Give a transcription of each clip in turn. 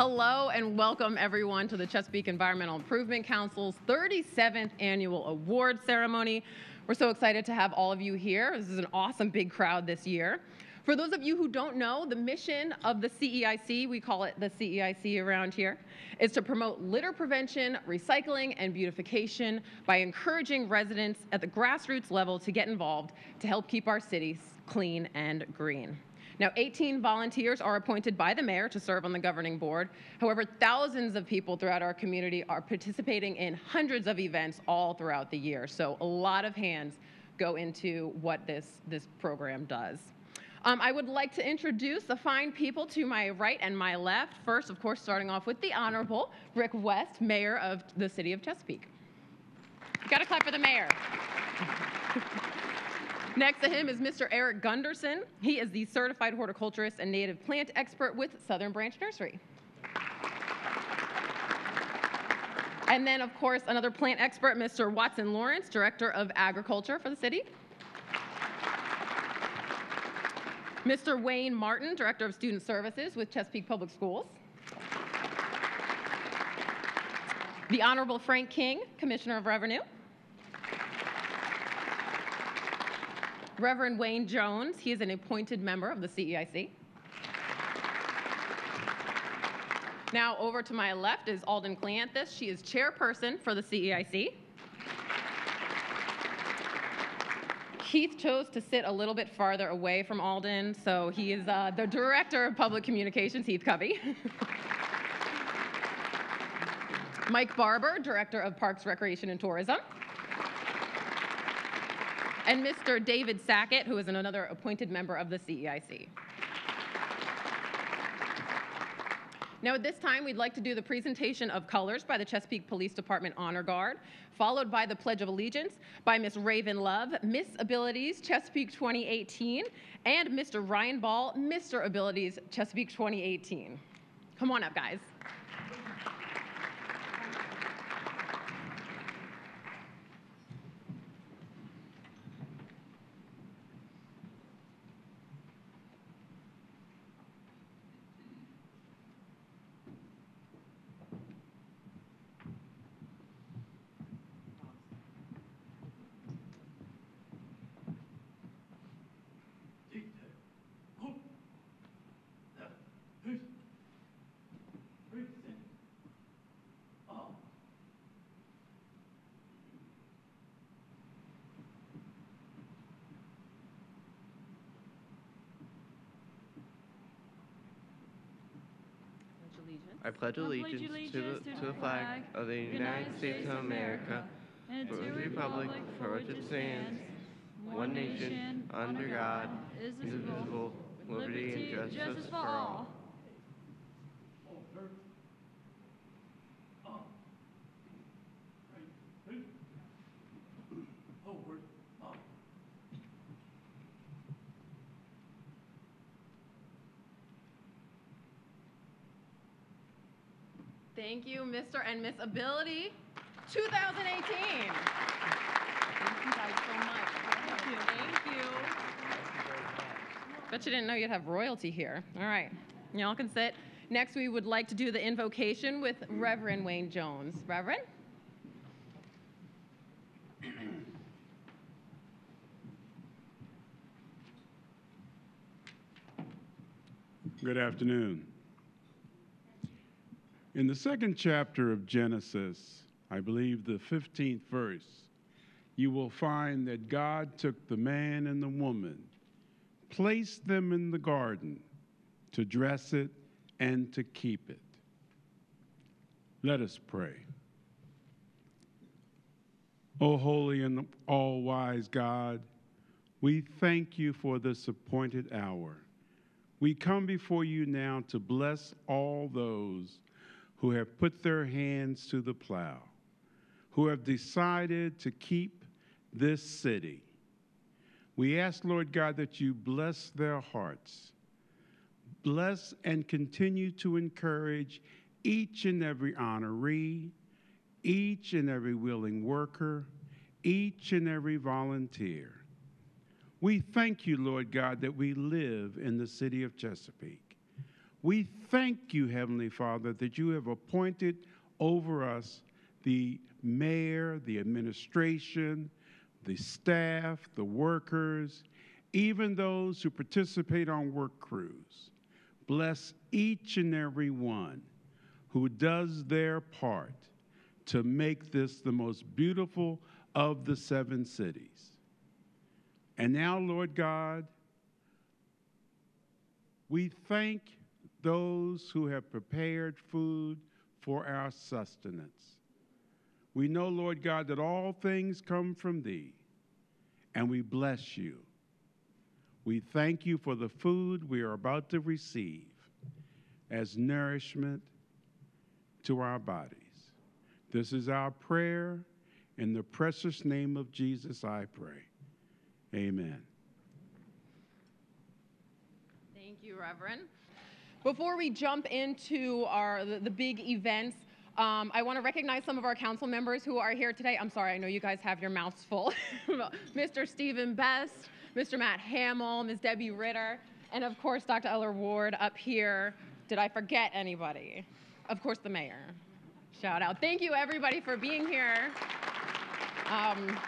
Hello and welcome everyone to the Chesapeake Environmental Improvement Council's 37th annual award ceremony. We're so excited to have all of you here. This is an awesome big crowd this year. For those of you who don't know, the mission of the CEIC, we call it the CEIC around here, is to promote litter prevention, recycling, and beautification by encouraging residents at the grassroots level to get involved to help keep our cities clean and green. Now, 18 volunteers are appointed by the mayor to serve on the governing board. However, thousands of people throughout our community are participating in hundreds of events all throughout the year. So a lot of hands go into what this, this program does. Um, I would like to introduce the fine people to my right and my left. First, of course, starting off with the Honorable Rick West, Mayor of the City of Chesapeake. You got to clap for the mayor. Next to him is Mr. Eric Gunderson. He is the certified horticulturist and native plant expert with Southern Branch Nursery. And then, of course, another plant expert, Mr. Watson Lawrence, Director of Agriculture for the city. Mr. Wayne Martin, Director of Student Services with Chesapeake Public Schools. The Honorable Frank King, Commissioner of Revenue. Reverend Wayne Jones. He is an appointed member of the CEIC. Now over to my left is Alden Cleanthus. She is chairperson for the CEIC. Keith chose to sit a little bit farther away from Alden, so he is uh, the Director of Public Communications, Heath Covey. Mike Barber, Director of Parks, Recreation, and Tourism and Mr. David Sackett, who is another appointed member of the CEIC. Now at this time, we'd like to do the presentation of colors by the Chesapeake Police Department Honor Guard, followed by the Pledge of Allegiance by Miss Raven Love, Miss Abilities Chesapeake 2018, and Mr. Ryan Ball, Mr. Abilities Chesapeake 2018. Come on up, guys. I pledge allegiance to the, to the flag of the United States of America and to the republic for which it stands, one nation, under God, indivisible, liberty and justice for all. Thank you, Mr. and Miss Ability 2018. Thank you guys so much. Thank you. Thank you. Bet you didn't know you'd have royalty here. All right, y'all can sit. Next, we would like to do the invocation with Reverend Wayne Jones. Reverend? Good afternoon. In the second chapter of Genesis, I believe the 15th verse, you will find that God took the man and the woman, placed them in the garden to dress it and to keep it. Let us pray. O holy and all wise God, we thank you for this appointed hour. We come before you now to bless all those who have put their hands to the plow, who have decided to keep this city. We ask, Lord God, that you bless their hearts. Bless and continue to encourage each and every honoree, each and every willing worker, each and every volunteer. We thank you, Lord God, that we live in the city of Chesapeake. We thank you, Heavenly Father, that you have appointed over us the mayor, the administration, the staff, the workers, even those who participate on work crews. Bless each and every one who does their part to make this the most beautiful of the seven cities. And now, Lord God, we thank those who have prepared food for our sustenance. We know, Lord God, that all things come from Thee, and we bless you. We thank you for the food we are about to receive as nourishment to our bodies. This is our prayer. In the precious name of Jesus, I pray. Amen. Thank you, Reverend. Before we jump into our the, the big events, um, I want to recognize some of our council members who are here today. I'm sorry, I know you guys have your mouths full. Mr. Stephen Best, Mr. Matt Hamel, Ms. Debbie Ritter, and of course, Dr. Ella Ward up here. Did I forget anybody? Of course, the mayor. Shout out. Thank you, everybody, for being here. Um,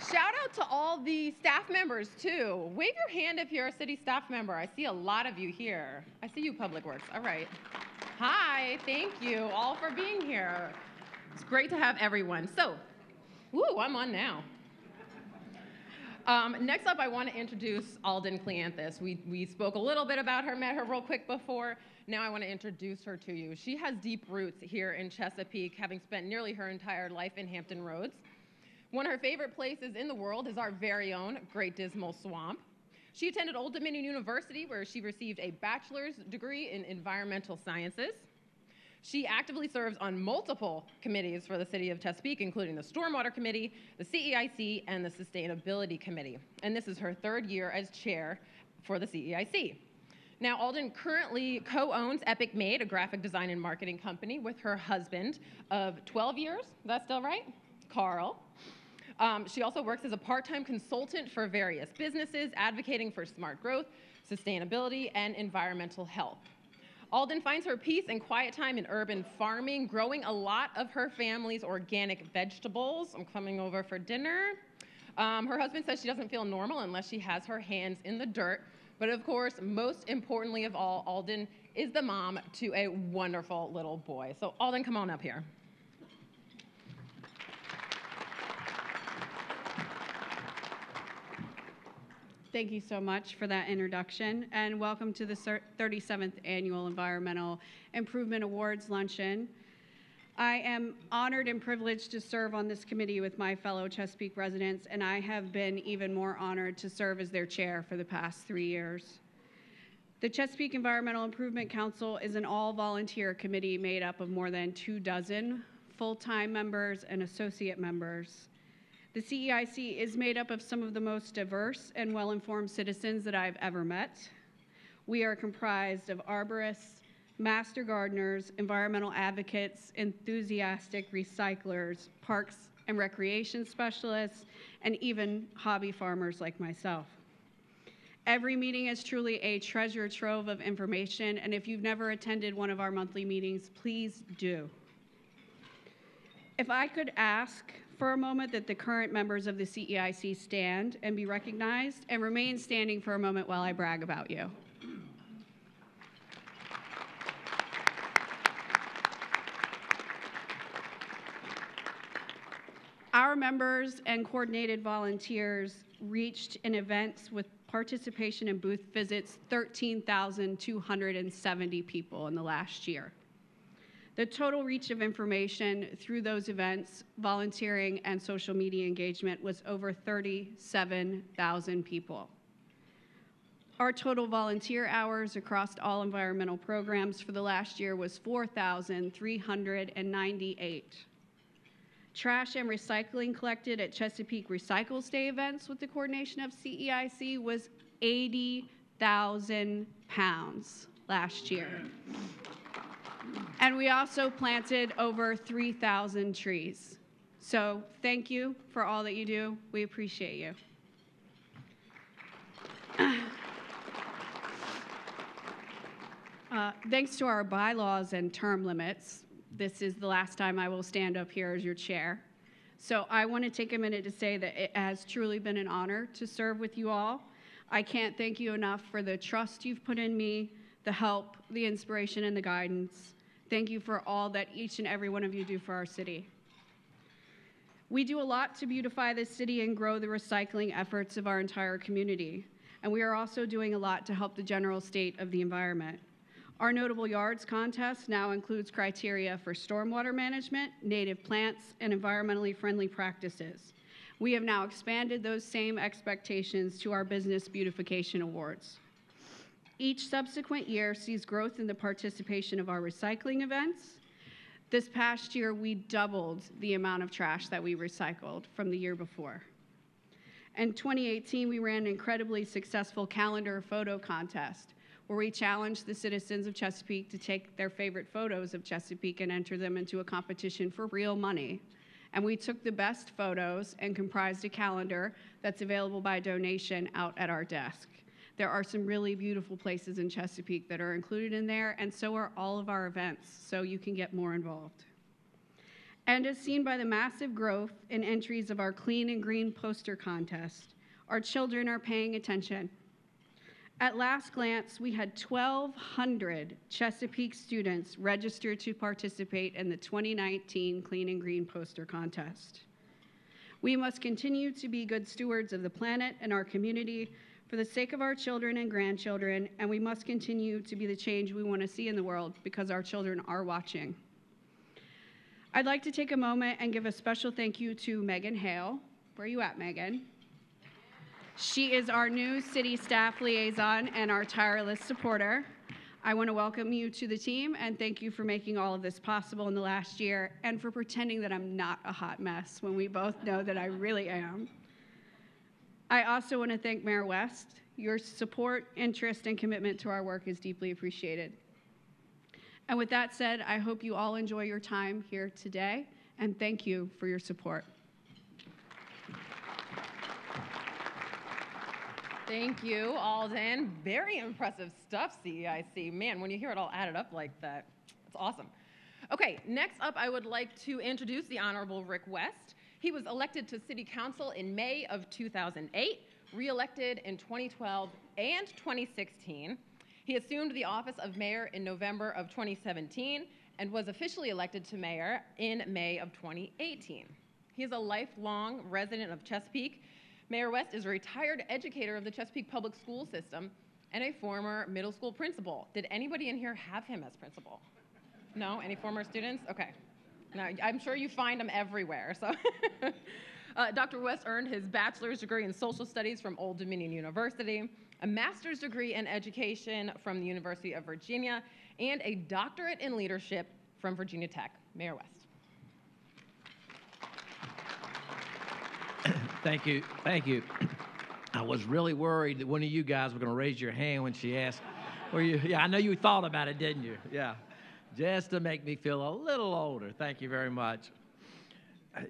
Shout out to all the staff members too. Wave your hand if you're a city staff member. I see a lot of you here. I see you, Public Works. All right. Hi, thank you all for being here. It's great to have everyone. So, woo, I'm on now. Um, next up, I want to introduce Alden Cleanthus. We, we spoke a little bit about her, met her real quick before. Now I want to introduce her to you. She has deep roots here in Chesapeake, having spent nearly her entire life in Hampton Roads. One of her favorite places in the world is our very own Great Dismal Swamp. She attended Old Dominion University, where she received a bachelor's degree in environmental sciences. She actively serves on multiple committees for the City of Chesapeake, including the Stormwater Committee, the CEIC, and the Sustainability Committee. And this is her third year as chair for the CEIC. Now, Alden currently co owns Epic Made, a graphic design and marketing company, with her husband of 12 years. Is that still right? Carl. Um, she also works as a part-time consultant for various businesses, advocating for smart growth, sustainability, and environmental health. Alden finds her peace and quiet time in urban farming, growing a lot of her family's organic vegetables. I'm coming over for dinner. Um, her husband says she doesn't feel normal unless she has her hands in the dirt. But of course, most importantly of all, Alden is the mom to a wonderful little boy. So Alden, come on up here. Thank you so much for that introduction, and welcome to the 37th Annual Environmental Improvement Awards Luncheon. I am honored and privileged to serve on this committee with my fellow Chesapeake residents, and I have been even more honored to serve as their chair for the past three years. The Chesapeake Environmental Improvement Council is an all-volunteer committee made up of more than two dozen full-time members and associate members. The CEIC is made up of some of the most diverse and well informed citizens that I've ever met. We are comprised of arborists, master gardeners, environmental advocates, enthusiastic recyclers, parks and recreation specialists, and even hobby farmers like myself. Every meeting is truly a treasure trove of information, and if you've never attended one of our monthly meetings, please do. If I could ask for a moment that the current members of the CEIC stand and be recognized and remain standing for a moment while I brag about you. Our members and coordinated volunteers reached in events with participation in booth visits 13,270 people in the last year. The total reach of information through those events, volunteering, and social media engagement was over 37,000 people. Our total volunteer hours across all environmental programs for the last year was 4,398. Trash and recycling collected at Chesapeake Recycles Day events with the coordination of CEIC was 80,000 pounds last year. And we also planted over 3,000 trees. So thank you for all that you do. We appreciate you. Uh, thanks to our bylaws and term limits, this is the last time I will stand up here as your chair. So I want to take a minute to say that it has truly been an honor to serve with you all. I can't thank you enough for the trust you've put in me, the help, the inspiration, and the guidance. Thank you for all that each and every one of you do for our city. We do a lot to beautify the city and grow the recycling efforts of our entire community. And we are also doing a lot to help the general state of the environment. Our Notable Yards contest now includes criteria for stormwater management, native plants, and environmentally friendly practices. We have now expanded those same expectations to our Business Beautification Awards. Each subsequent year sees growth in the participation of our recycling events. This past year, we doubled the amount of trash that we recycled from the year before. In 2018, we ran an incredibly successful calendar photo contest where we challenged the citizens of Chesapeake to take their favorite photos of Chesapeake and enter them into a competition for real money. And we took the best photos and comprised a calendar that's available by donation out at our desk. There are some really beautiful places in Chesapeake that are included in there, and so are all of our events, so you can get more involved. And as seen by the massive growth in entries of our Clean and Green poster contest, our children are paying attention at last glance, we had 1,200 Chesapeake students registered to participate in the 2019 Clean and Green Poster Contest. We must continue to be good stewards of the planet and our community for the sake of our children and grandchildren, and we must continue to be the change we want to see in the world because our children are watching. I'd like to take a moment and give a special thank you to Megan Hale. Where are you at, Megan? She is our new city staff liaison and our tireless supporter. I want to welcome you to the team and thank you for making all of this possible in the last year and for pretending that I'm not a hot mess when we both know that I really am. I also want to thank Mayor West. Your support, interest, and commitment to our work is deeply appreciated. And with that said, I hope you all enjoy your time here today and thank you for your support. Thank you, Alden. Very impressive stuff, CEIC. Man, when you hear it all added up like that, it's awesome. Okay, next up, I would like to introduce the Honorable Rick West. He was elected to City Council in May of 2008, reelected in 2012 and 2016. He assumed the office of mayor in November of 2017 and was officially elected to mayor in May of 2018. He is a lifelong resident of Chesapeake Mayor West is a retired educator of the Chesapeake Public School System and a former middle school principal. Did anybody in here have him as principal? No? Any former students? Okay. Now, I'm sure you find them everywhere. So, uh, Dr. West earned his bachelor's degree in social studies from Old Dominion University, a master's degree in education from the University of Virginia, and a doctorate in leadership from Virginia Tech. Mayor West. Thank you. Thank you. I was really worried that one of you guys were going to raise your hand when she asked, were you? Yeah, I know you thought about it, didn't you? Yeah. Just to make me feel a little older. Thank you very much.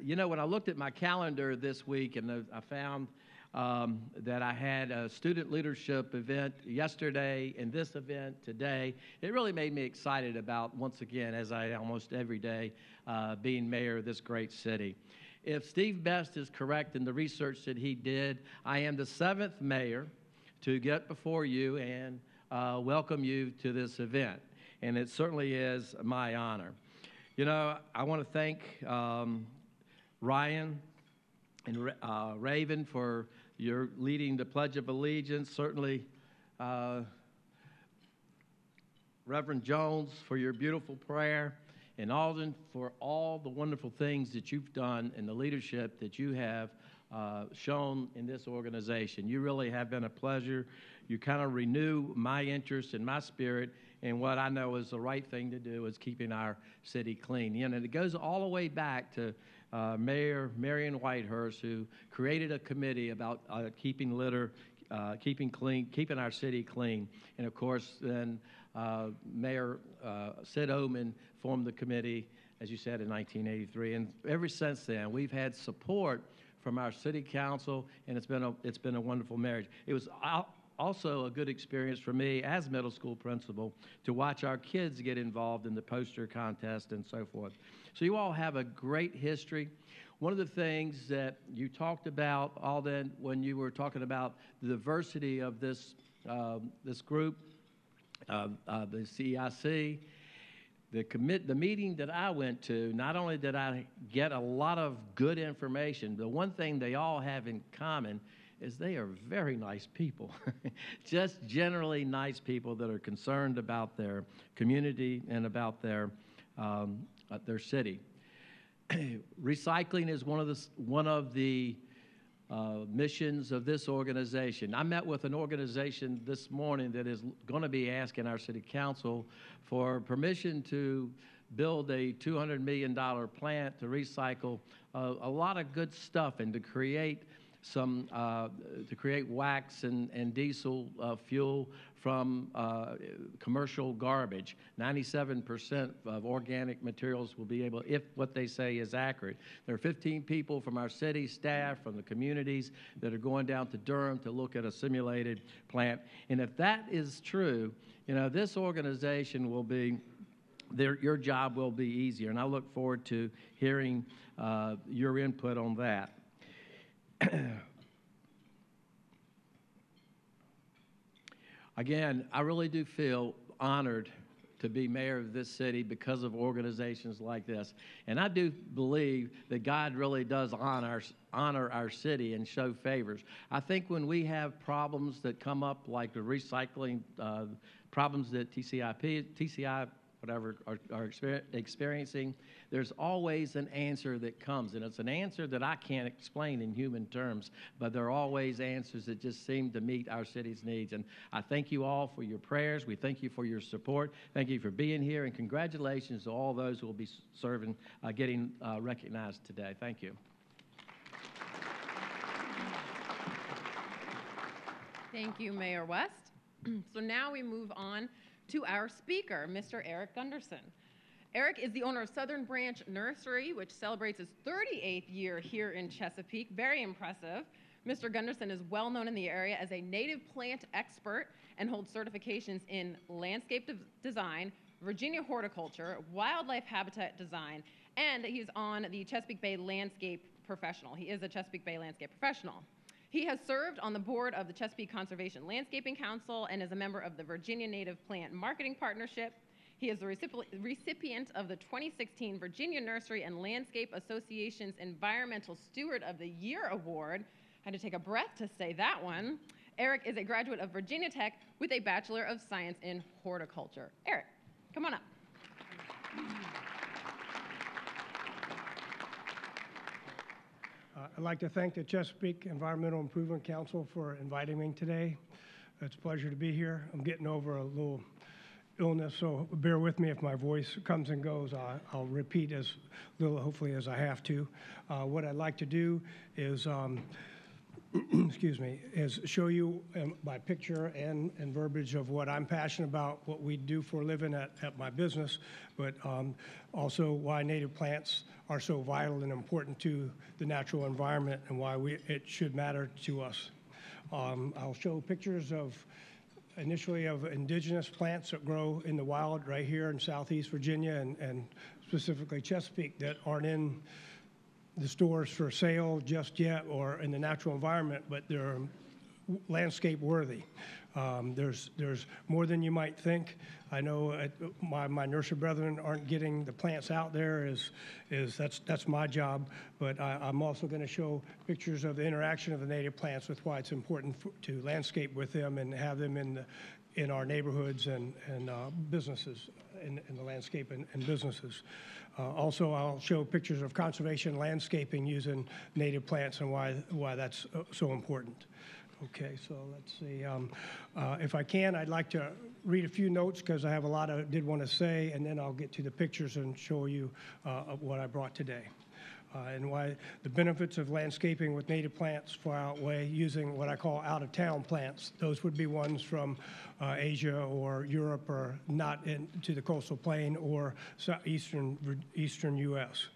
You know, when I looked at my calendar this week and I found um, that I had a student leadership event yesterday and this event today, it really made me excited about, once again, as I almost every day, uh, being mayor of this great city if Steve Best is correct in the research that he did, I am the seventh mayor to get before you and uh, welcome you to this event. And it certainly is my honor. You know, I want to thank um, Ryan and uh, Raven for your leading the Pledge of Allegiance. Certainly, uh, Reverend Jones for your beautiful prayer and Alden for all the wonderful things that you've done and the leadership that you have uh, shown in this organization. You really have been a pleasure. You kind of renew my interest and my spirit in what I know is the right thing to do is keeping our city clean. You know, it goes all the way back to uh, Mayor Marion Whitehurst, who created a committee about uh, keeping litter, uh, keeping clean, keeping our city clean. And of course, then uh, Mayor uh, Sid Oman formed the committee, as you said, in 1983. And ever since then, we've had support from our city council, and it's been a, it's been a wonderful marriage. It was also a good experience for me as middle school principal to watch our kids get involved in the poster contest and so forth. So you all have a great history. One of the things that you talked about, Alden, when you were talking about the diversity of this, uh, this group, uh, uh, the CIC, the, commit, the meeting that I went to, not only did I get a lot of good information, the one thing they all have in common is they are very nice people. Just generally nice people that are concerned about their community and about their, um, uh, their city. recycling is one of the, one of the uh, missions of this organization. I met with an organization this morning that is going to be asking our city council for permission to build a $200 million plant to recycle uh, a lot of good stuff and to create some uh, to create wax and, and diesel uh, fuel from uh, commercial garbage. 97% of organic materials will be able, if what they say is accurate. There are 15 people from our city staff, from the communities that are going down to Durham to look at a simulated plant. And if that is true, you know, this organization will be their, your job will be easier. And I look forward to hearing uh, your input on that. Again, I really do feel honored to be mayor of this city because of organizations like this. And I do believe that God really does honor, honor our city and show favors. I think when we have problems that come up, like the recycling uh, problems that TCIP, TCI whatever are, are experiencing, there's always an answer that comes. And it's an answer that I can't explain in human terms, but there are always answers that just seem to meet our city's needs. And I thank you all for your prayers. We thank you for your support. Thank you for being here. And congratulations to all those who will be serving, uh, getting uh, recognized today. Thank you. Thank you, Mayor West. so now we move on to our speaker, Mr. Eric Gunderson. Eric is the owner of Southern Branch Nursery, which celebrates its 38th year here in Chesapeake. Very impressive. Mr. Gunderson is well known in the area as a native plant expert and holds certifications in landscape de design, Virginia horticulture, wildlife habitat design, and he's on the Chesapeake Bay Landscape Professional. He is a Chesapeake Bay Landscape Professional. He has served on the board of the Chesapeake Conservation Landscaping Council and is a member of the Virginia Native Plant Marketing Partnership. He is the recipient of the 2016 Virginia Nursery and Landscape Association's Environmental Steward of the Year Award. I had to take a breath to say that one. Eric is a graduate of Virginia Tech with a Bachelor of Science in Horticulture. Eric, come on up. Uh, I'd like to thank the Chesapeake Environmental Improvement Council for inviting me today. It's a pleasure to be here. I'm getting over a little illness, so bear with me if my voice comes and goes. I, will repeat as little, hopefully, as I have to. Uh, what I'd like to do is, um, excuse me, is show you um, by picture and, and verbiage of what I'm passionate about, what we do for a living at, at my business, but um, also why native plants are so vital and important to the natural environment and why we, it should matter to us. Um, I'll show pictures of initially of indigenous plants that grow in the wild right here in southeast Virginia and, and specifically Chesapeake that aren't in the stores for sale just yet or in the natural environment, but they're landscape worthy. Um, there's, there's more than you might think. I know uh, my, my nursery brethren aren't getting the plants out there is, is that's, that's my job, but I, am also going to show pictures of the interaction of the native plants with why it's important for, to landscape with them and have them in, the, in our neighborhoods and, and uh, businesses, in, in, the landscape and, and businesses. Uh, also, I'll show pictures of conservation landscaping using native plants and why, why that's uh, so important. Okay, so let's see. Um, uh, if I can, I'd like to read a few notes because I have a lot I did want to say, and then I'll get to the pictures and show you uh, what I brought today. Uh, and why the benefits of landscaping with native plants far outweigh using what I call out-of-town plants. Those would be ones from uh, Asia or Europe or not into the coastal plain or eastern, eastern U.S.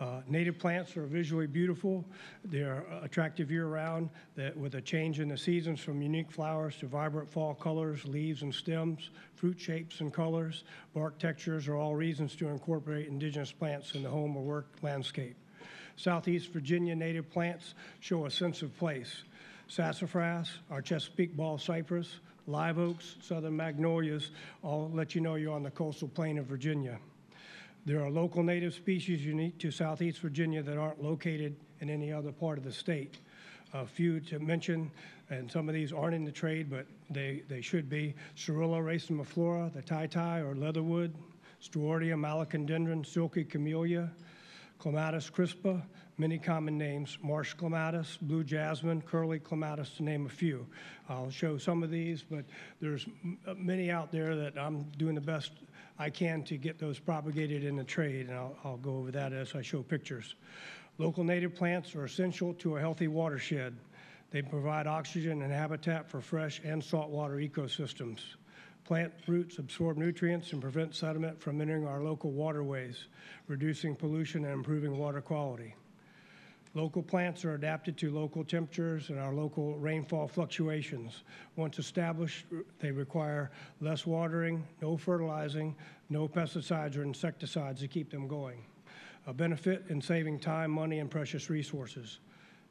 Uh, native plants are visually beautiful. They're attractive year-round that with a change in the seasons from unique flowers to vibrant fall colors, leaves and stems, fruit shapes and colors, bark textures are all reasons to incorporate indigenous plants in the home or work landscape. Southeast Virginia native plants show a sense of place. Sassafras, our Chesapeake bald cypress, live oaks, southern magnolias all let you know you're on the coastal plain of Virginia. There are local native species unique to Southeast Virginia that aren't located in any other part of the state. A few to mention, and some of these aren't in the trade, but they, they should be. Cyrilla racemiflora, the tie-tie or leatherwood, Stewartia malacodendron, silky camellia, Clematis crispa, many common names, marsh clematis, blue jasmine, curly clematis, to name a few. I'll show some of these, but there's uh, many out there that I'm doing the best I can to get those propagated in the trade, and I'll, I'll go over that as I show pictures. Local native plants are essential to a healthy watershed. They provide oxygen and habitat for fresh and saltwater ecosystems. Plant roots absorb nutrients and prevent sediment from entering our local waterways, reducing pollution and improving water quality. Local plants are adapted to local temperatures and our local rainfall fluctuations. Once established, they require less watering, no fertilizing, no pesticides or insecticides to keep them going. A benefit in saving time, money, and precious resources.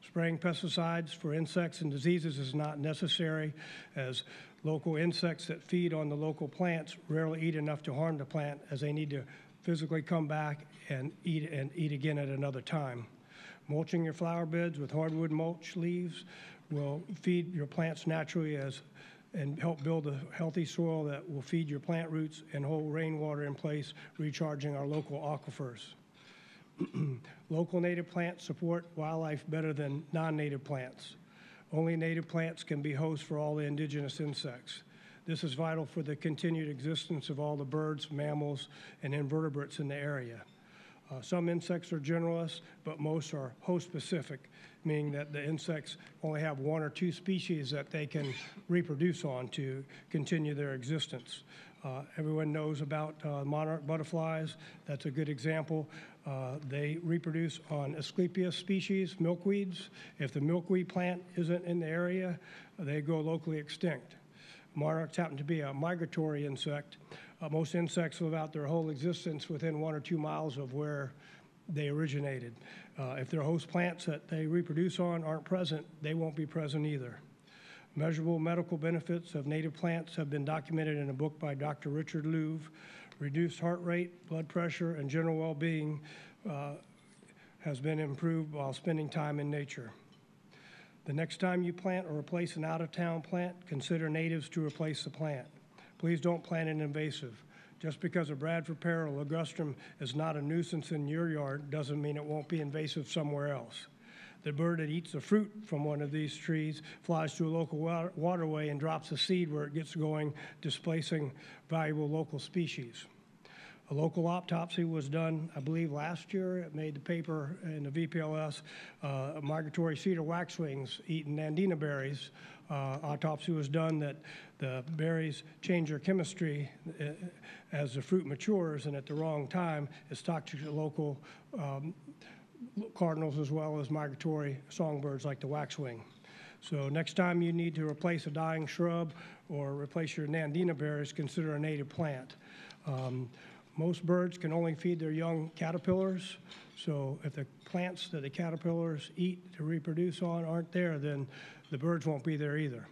Spraying pesticides for insects and diseases is not necessary as local insects that feed on the local plants rarely eat enough to harm the plant as they need to physically come back and eat and eat again at another time. Mulching your flower beds with hardwood mulch leaves will feed your plants naturally as and help build a healthy soil that will feed your plant roots and hold rainwater in place, recharging our local aquifers. local native plants support wildlife better than non-native plants. Only native plants can be hosts for all the indigenous insects. This is vital for the continued existence of all the birds, mammals, and invertebrates in the area. Uh, some insects are generalists, but most are host-specific, meaning that the insects only have one or two species that they can reproduce on to continue their existence. Uh, everyone knows about uh, monarch butterflies. That's a good example. Uh, they reproduce on Asclepias species, milkweeds. If the milkweed plant isn't in the area, they go locally extinct. Monarchs happen to be a migratory insect. Uh, most insects live out their whole existence within one or two miles of where they originated. Uh, if their host plants that they reproduce on aren't present, they won't be present either. Measurable medical benefits of native plants have been documented in a book by Dr. Richard Louv. Reduced heart rate, blood pressure, and general well being uh, has been improved while spending time in nature. The next time you plant or replace an out of town plant, consider natives to replace the plant. Please don't plant an invasive. Just because a Bradford pear or ligustrum is not a nuisance in your yard doesn't mean it won't be invasive somewhere else. The bird that eats the fruit from one of these trees flies to a local waterway and drops a seed where it gets going, displacing valuable local species. A local autopsy was done, I believe, last year. It made the paper in the VPLS. Uh, migratory cedar waxwings eating nandina berries. Uh, autopsy was done that the berries change their chemistry uh, as the fruit matures, and at the wrong time, it's toxic to local um, cardinals as well as migratory songbirds like the waxwing. So next time you need to replace a dying shrub or replace your nandina berries, consider a native plant. Um, most birds can only feed their young caterpillars, so if the plants that the caterpillars eat to reproduce on aren't there, then the birds won't be there either.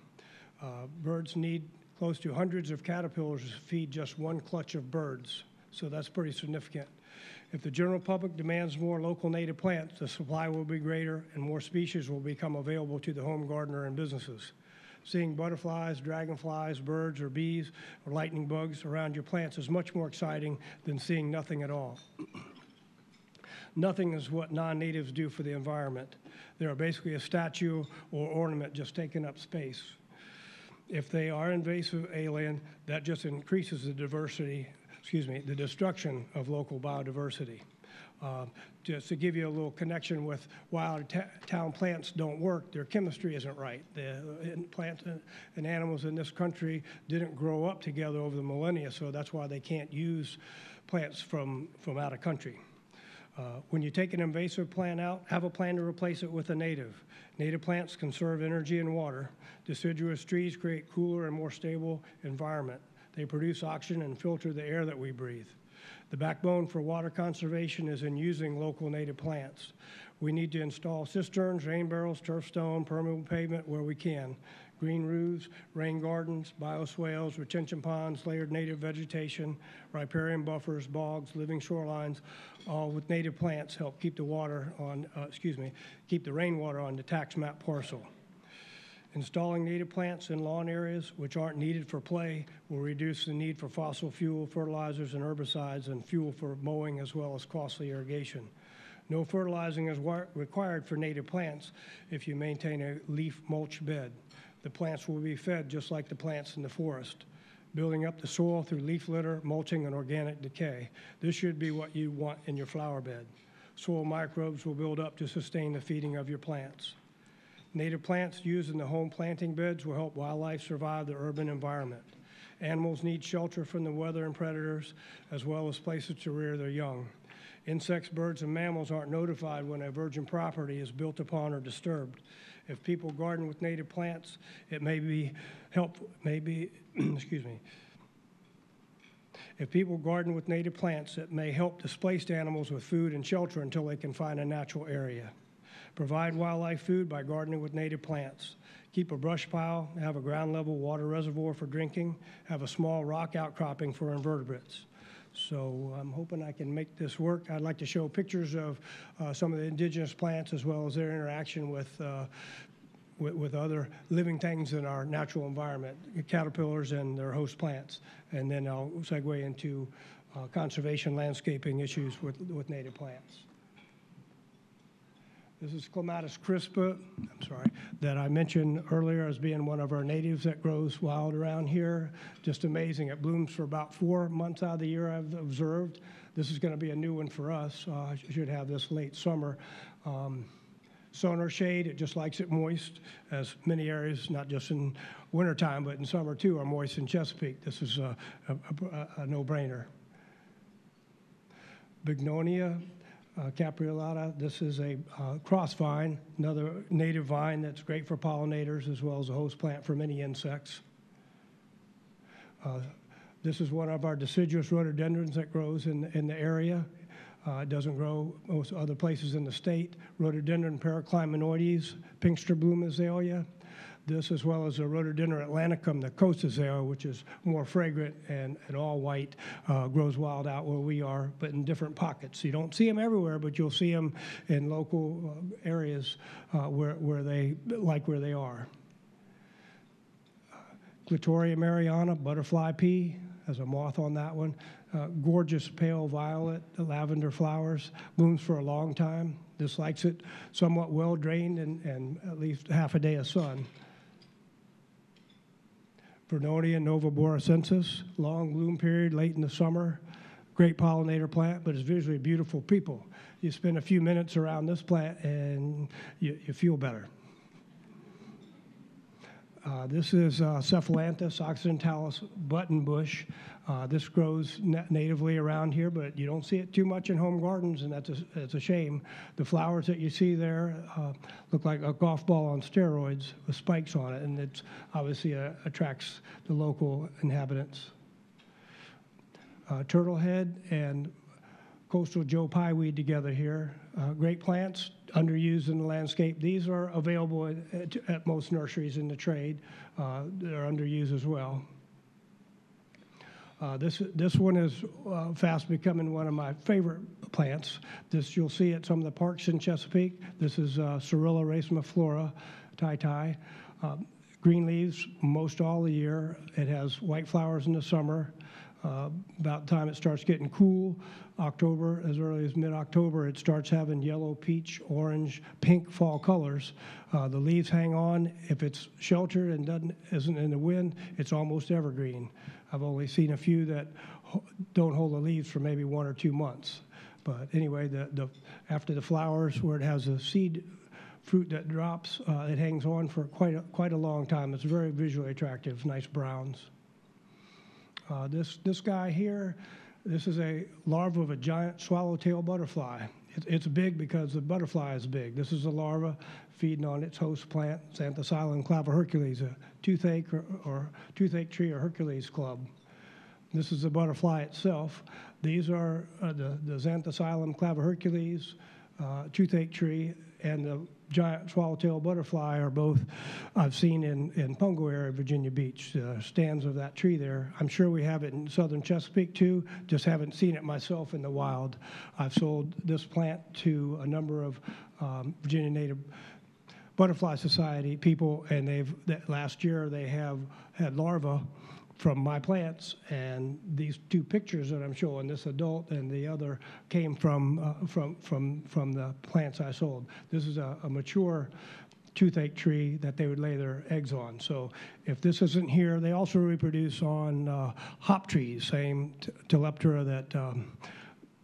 Uh, birds need close to hundreds of caterpillars to feed just one clutch of birds, so that's pretty significant. If the general public demands more local native plants, the supply will be greater and more species will become available to the home gardener and businesses. Seeing butterflies, dragonflies, birds, or bees, or lightning bugs around your plants is much more exciting than seeing nothing at all. nothing is what non-natives do for the environment. They are basically a statue or ornament just taking up space. If they are invasive alien, that just increases the diversity excuse me, the destruction of local biodiversity. Uh, just to give you a little connection with why town plants don't work, their chemistry isn't right. The plants and animals in this country didn't grow up together over the millennia, so that's why they can't use plants from, from out of country. Uh, When you take an invasive plant out, have a plan to replace it with a native. Native plants conserve energy and water. Deciduous trees create cooler and more stable environment. They produce oxygen and filter the air that we breathe. The backbone for water conservation is in using local native plants. We need to install cisterns, rain barrels, turf stone, permeable pavement where we can. Green roofs, rain gardens, bioswales, retention ponds, layered native vegetation, riparian buffers, bogs, living shorelines, all with native plants help keep the water on, uh, excuse me, keep the rainwater on the tax map parcel. Installing native plants in lawn areas which aren't needed for play will reduce the need for fossil fuel, fertilizers, and herbicides, and fuel for mowing as well as costly irrigation. No fertilizing is required for native plants if you maintain a leaf mulch bed. The plants will be fed just like the plants in the forest, building up the soil through leaf litter, mulching, and organic decay. This should be what you want in your flower bed. Soil microbes will build up to sustain the feeding of your plants. Native plants used in the home planting beds will help wildlife survive the urban environment. Animals need shelter from the weather and predators, as well as places to rear their young. Insects, birds, and mammals aren't notified when a virgin property is built upon or disturbed. If people garden with native plants, it may be helpful, maybe, excuse me. If people garden with native plants, it may help displaced animals with food and shelter until they can find a natural area. Provide wildlife food by gardening with native plants. Keep a brush pile, have a ground level water reservoir for drinking, have a small rock outcropping for invertebrates. So I'm hoping I can make this work. I'd like to show pictures of uh, some of the indigenous plants as well as their interaction with, uh, with, with other living things in our natural environment, caterpillars and their host plants. And then I'll segue into uh, conservation landscaping issues with, with native plants. This is Clematis crispa, I'm sorry, that I mentioned earlier as being one of our natives that grows wild around here. Just amazing. It blooms for about four months out of the year I've observed. This is going to be a new one for us. Uh, should have this late summer. Um, sonar shade, it just likes it moist, as many areas, not just in wintertime, but in summer too, are moist in Chesapeake. This is a, a, a, a no-brainer. Bignonia, uh, capreolata. This is a uh, cross vine, another native vine that's great for pollinators as well as a host plant for many insects. Uh, this is one of our deciduous rhododendrons that grows in, in the area. Uh, it doesn't grow most other places in the state. Rhododendron periclymenoides, pinkster bloom azalea, this as well as a rhododendron atlanticum, the coast azalea, which is more fragrant and, and all white, uh, grows wild out where we are, but in different pockets. You don't see them everywhere, but you'll see them in local uh, areas uh, where, where they like where they are. Clitoria mariana, butterfly pea, has a moth on that one. Uh, gorgeous pale violet, lavender flowers, blooms for a long time. This likes it somewhat well drained and, and at least half a day of sun. Vernonia noveboracensis, long bloom period late in the summer. Great pollinator plant, but it's visually beautiful people. You spend a few minutes around this plant and you, you feel better. Uh, this is uh, Cephalanthus occidentalis button bush. Uh, this grows na natively around here, but you don't see it too much in home gardens, and that's a, that's a shame. The flowers that you see there uh, look like a golf ball on steroids with spikes on it, and it obviously uh, attracts the local inhabitants. Uh, turtlehead and coastal Joe Pye weed together here. Uh, great plants, underused in the landscape. These are available at, at, at most nurseries in the trade. Uh, they're underused as well. Uh, this, this one is uh, fast becoming one of my favorite plants. This you'll see at some of the parks in Chesapeake. This is uh, Cyrilla racemiflora, tai tai. Um, green leaves most all the year. It has white flowers in the summer. Uh, about the time it starts getting cool, October, as early as mid-October, it starts having yellow, peach, orange, pink fall colors. Uh, the leaves hang on. If it's sheltered and doesn't isn't in the wind, it's almost evergreen. I've only seen a few that don't hold the leaves for maybe one or two months. But anyway, the, the after the flowers, where it has a seed fruit that drops, uh, it hangs on for quite a, quite a long time. It's very visually attractive, nice browns. Uh, this, this guy here, this is a larva of a giant swallowtail butterfly. It's, big because the butterfly is big. This is a larva feeding on its host plant, Zanthoxylum clava-herculis, a toothache or, or toothache tree or Hercules club. This is the butterfly itself. These are uh, the, the Zanthoxylum clava-herculis, uh, toothache tree, and the giant swallowtail butterfly are both I've seen in, in Pungo area, Virginia Beach, uh, stands of that tree there. I'm sure we have it in southern Chesapeake too, just haven't seen it myself in the wild. I've sold this plant to a number of um, Virginia native Butterfly Society people, and they've, last year they have had larvae from my plants, and these two pictures that I'm showing, this adult and the other, came from uh, from from from the plants I sold. This is a, a, mature toothache tree that they would lay their eggs on. So if this isn't here, they also reproduce on uh, hop trees, same Teleptera that um,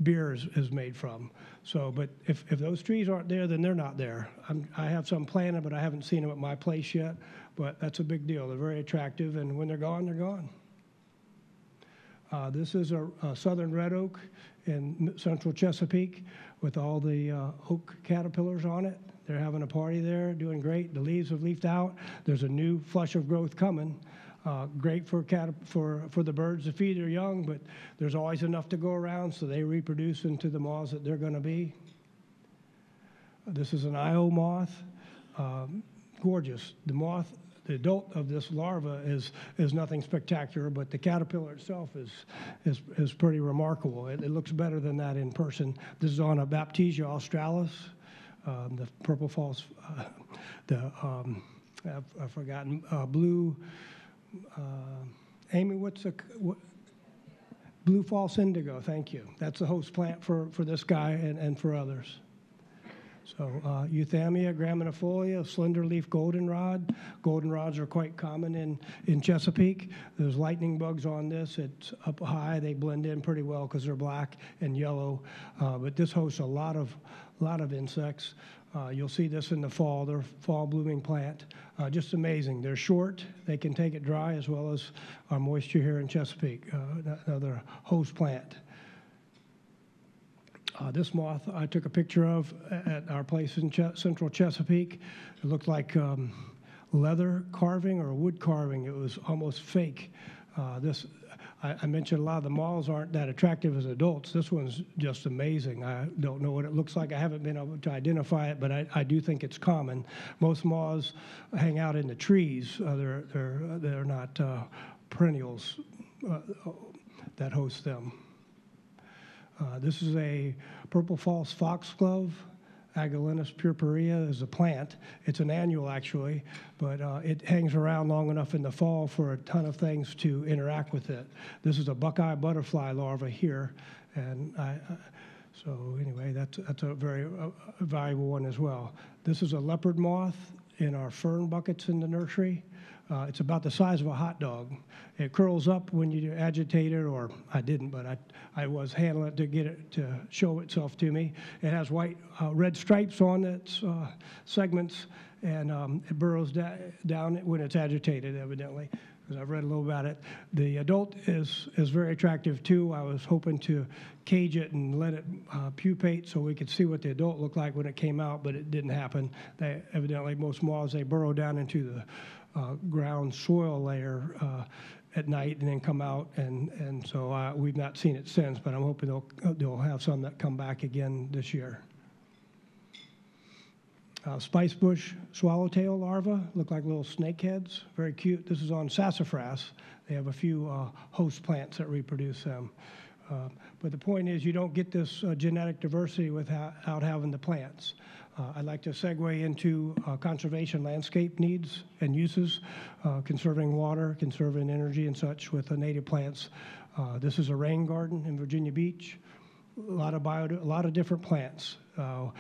beer is, is made from. So, but if, if those trees aren't there, then they're not there. I'm, I have some planted, but I haven't seen them at my place yet. But that's a big deal. They're very attractive, and when they're gone, they're gone. Uh, this is a, a, southern red oak in central Chesapeake with all the uh, oak caterpillars on it. They're having a party there, doing great. The leaves have leafed out. There's a new flush of growth coming. Uh, great for, for, for the birds to feed their young, but there's always enough to go around, so they reproduce into the moths that they're going to be. This is an Io moth. Um, gorgeous. The moth, the adult of this larva is, is nothing spectacular, but the caterpillar itself is, is, is pretty remarkable. It, it looks better than that in person. This is on a Baptisia australis, um, the purple false, uh, the, um, I've, I've, forgotten, uh, blue, uh, Amy, what's the what, blue false indigo? Thank you. That's the host plant for, for this guy and, and for others. So uh, Euthamia graminifolia, slender leaf goldenrod. Goldenrods are quite common in, in Chesapeake. There's lightning bugs on this. It's up high. They blend in pretty well because they're black and yellow. Uh, but this hosts a lot of, lot of insects. Uh, you'll see this in the fall. They're fall blooming plant. Uh, just amazing. They're short. They can take it dry as well as our moisture here in Chesapeake. Uh, another host plant. Uh, this moth I took a picture of at our place in Ch central Chesapeake. It looked like um, leather carving or wood carving. It was almost fake. Uh, this I, mentioned a lot of the moths aren't that attractive as adults. This one's just amazing. I don't know what it looks like. I haven't been able to identify it, but I, I do think it's common. Most moths hang out in the trees. Uh, they're, they're, they're not uh, perennials uh, that host them. Uh, this is a purple false foxglove. Agalinis purpurea is a plant. It's an annual, actually, but uh, it hangs around long enough in the fall for a ton of things to interact with it. This is a buckeye butterfly larva here, and I, uh, so anyway, that's, that's a very uh, valuable one as well. This is a leopard moth in our fern buckets in the nursery. Uh, it's about the size of a hot dog. It curls up when you agitate it, or I didn't, but I, I was handling it to get it to show itself to me. It has white, uh, red stripes on its uh, segments, and um, it burrows da down when it's agitated, evidently. Because I've read a little about it. The adult is is very attractive too. I was hoping to cage it and let it uh, pupate so we could see what the adult looked like when it came out, but it didn't happen. They evidently most moths they burrow down into the uh, ground soil layer uh, at night and then come out. And, and so uh, we've not seen it since, but I'm hoping they'll, they'll have some that come back again this year. Uh, spice bush swallowtail larvae look like little snake heads, very cute. This is on sassafras. They have a few uh, host plants that reproduce them. Uh, but the point is, you don't get this uh, genetic diversity without having the plants. Uh, I'd like to segue into uh, conservation landscape needs and uses, uh, conserving water, conserving energy and such with the native plants. Uh, this is a rain garden in Virginia Beach. A lot of bio, a lot of different plants. Uh,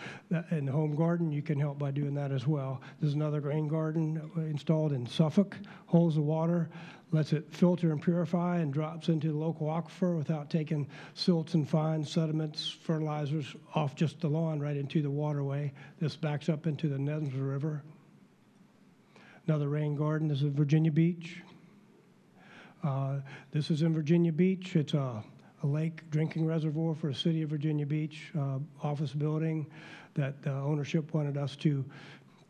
in the home garden, you can help by doing that as well. There's another rain garden installed in Suffolk, holds the water, lets it filter and purify and drops into the local aquifer without taking silts and fines, sediments, fertilizers off just the lawn right into the waterway. This backs up into the Nansemond River. Another rain garden is in Virginia Beach. Uh, this is in Virginia Beach. It's a, a lake drinking reservoir for the city of Virginia Beach, uh, office building that uh, ownership wanted us to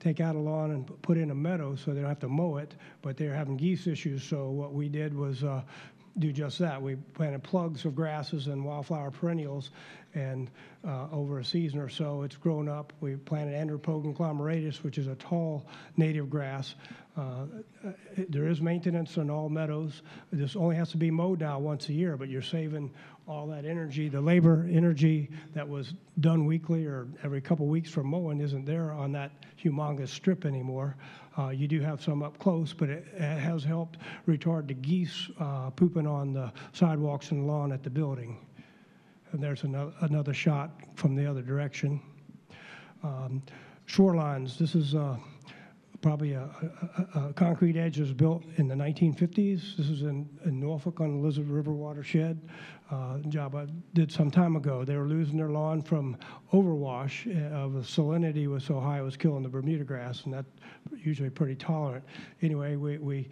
take out a lawn and put in a meadow so they don't have to mow it, but they're having geese issues. So what we did was uh, do just that. We planted plugs of grasses and wildflower perennials, and uh, over a season or so, it's grown up. We planted Andropogon glomeratus, which is a tall native grass. Uh, there is maintenance on all meadows. This only has to be mowed now once a year, but you're saving all that energy. The labor energy that was done weekly or every couple weeks for mowing isn't there on that humongous strip anymore. Uh, you do have some up close, but it, it has helped retard the geese uh, pooping on the sidewalks and lawn at the building. And there's another, another shot from the other direction. Um, shorelines, this is uh, probably a, a, a, concrete edge was built in the 1950s. This is in, in Norfolk on the Elizabeth River watershed. Uh, job I did some time ago. They were losing their lawn from overwash uh, of the salinity was so high it was killing the Bermuda grass, and that's usually pretty tolerant. Anyway, we, we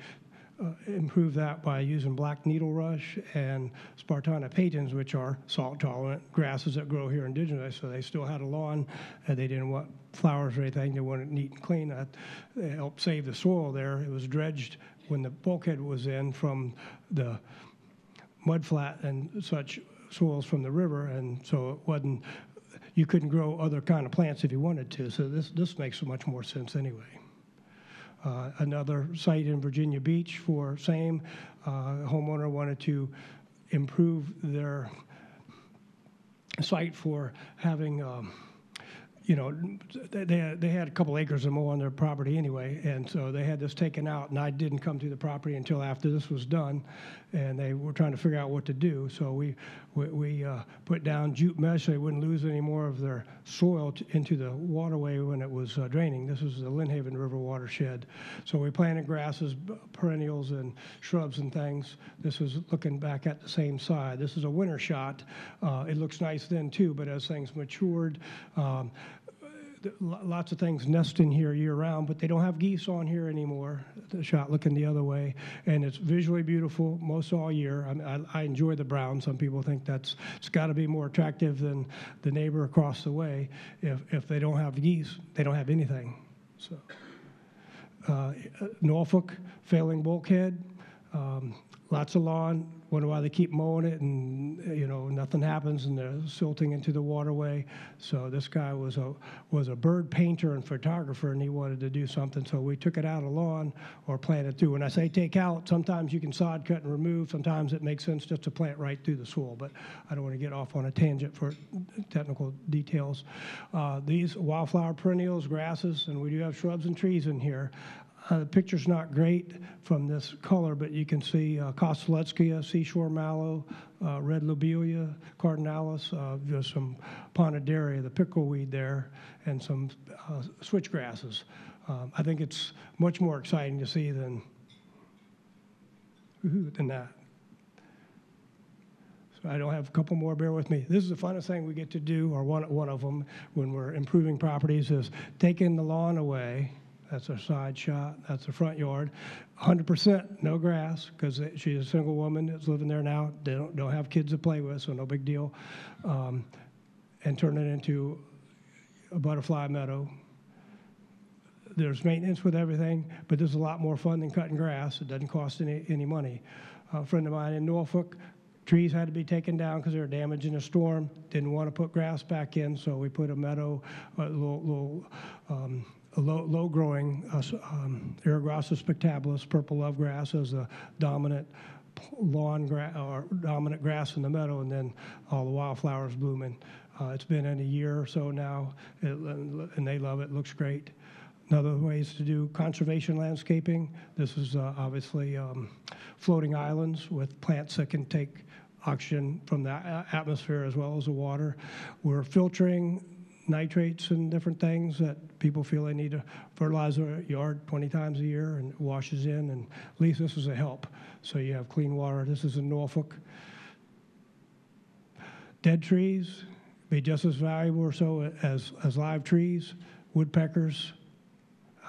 uh, improve that by using black needle rush and Spartina patens, which are salt tolerant grasses that grow here indigenous. So they still had a lawn, and they didn't want flowers or anything. They wanted neat and clean. That helped save the soil there. It was dredged when the bulkhead was in from the mud flat and such soils from the river, and so it wasn't. You couldn't grow other kind of plants if you wanted to. So this this makes much more sense anyway. Uh, another site in Virginia Beach for same uh, homeowner wanted to improve their site for having. Um, you know, they, they had, they had a couple acres or more on their property anyway, and so they had this taken out, and I didn't come to the property until after this was done, and they were trying to figure out what to do. So we we, we uh, put down jute mesh so they wouldn't lose any more of their soil t- into the waterway when it was uh, draining. This was the Lynnhaven River watershed. So we planted grasses, perennials, and shrubs and things. This is looking back at the same side. This is a winter shot. Uh, it looks nice then too, but as things matured. Um, lots of things nest in here year round, but they don't have geese on here anymore. The shot looking the other way, and it's visually beautiful most all year. I, mean, I, I enjoy the brown. Some people think that's it's got to be more attractive than the neighbor across the way. If if they don't have geese, they don't have anything. So uh, Norfolk failing bulkhead. Um, lots of lawn. Wonder why they keep mowing it, and you know nothing happens, and they're silting into the waterway. So this guy was a was a bird painter and photographer, and he wanted to do something. So we took it out of lawn or planted through. When I say take out, sometimes you can sod cut and remove. Sometimes it makes sense just to plant right through the soil. But I don't want to get off on a tangent for technical details. Uh, these wildflower perennials, grasses, and we do have shrubs and trees in here. Uh, the picture's not great from this color, but you can see uh, Kosteletzkya, seashore mallow, uh, red lobelia, cardinalis, uh, there's some Pontederia, the pickleweed there, and some uh, switchgrasses. Um, I think it's much more exciting to see than, than that. So I don't have a couple more, bear with me. This is the funnest thing we get to do, or one, one of them, when we're improving properties, is taking the lawn away. That's a side shot. That's the front yard. 100% no grass because she's a single woman that's living there now. They don't, don't have kids to play with, so no big deal. Um, and turn it into a butterfly meadow. There's maintenance with everything, but there's a lot more fun than cutting grass. It doesn't cost any, any money. A friend of mine in Norfolk, trees had to be taken down because they were damaged in a storm. Didn't want to put grass back in, so we put a meadow, a little, little um, low, low growing uh, um, spectabilis, purple love grass as the dominant lawn gra- or dominant grass in the meadow, and then all the wildflowers blooming. Uh, it's been in a year or so now, it, and they love it. Looks great. Another way is to do conservation landscaping. This is uh, obviously um, floating islands with plants that can take oxygen from the atmosphere as well as the water. We're filtering nitrates and different things that people feel they need to fertilize their yard 20 times a year and it washes in. And at least this is a help. So you have clean water. This is in Norfolk. Dead trees be just as valuable or so as, as live trees. Woodpeckers,